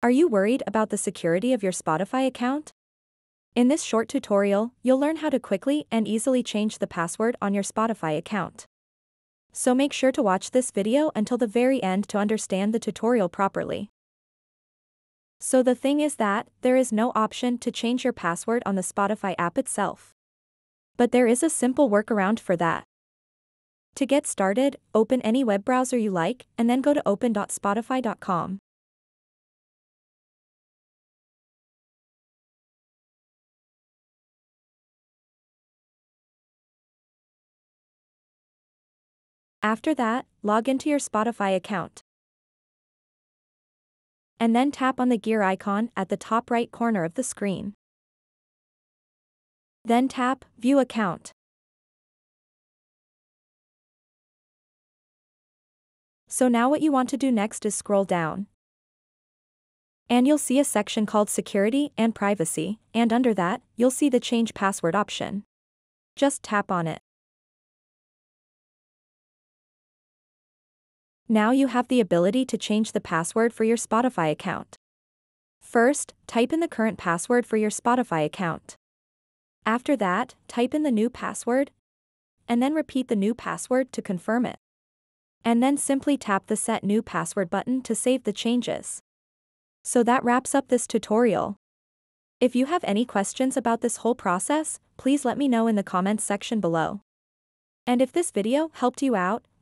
Are you worried about the security of your Spotify account? In this short tutorial, you'll learn how to quickly and easily change the password on your Spotify account. So make sure to watch this video until the very end to understand the tutorial properly. So the thing is that, there is no option to change your password on the Spotify app itself. But there is a simple workaround for that. To get started, open any web browser you like, and then go to open.spotify.com. After that, log into your Spotify account. And then tap on the gear icon at the top right corner of the screen. Then tap View Account. So now what you want to do next is scroll down. And you'll see a section called Security and Privacy, and under that, you'll see the Change Password option. Just tap on it. Now you have the ability to change the password for your Spotify account. First, type in the current password for your Spotify account. After that, type in the new password, and then repeat the new password to confirm it. And then simply tap the Set New Password button to save the changes. So that wraps up this tutorial. If you have any questions about this whole process, please let me know in the comments section below. And if this video helped you out,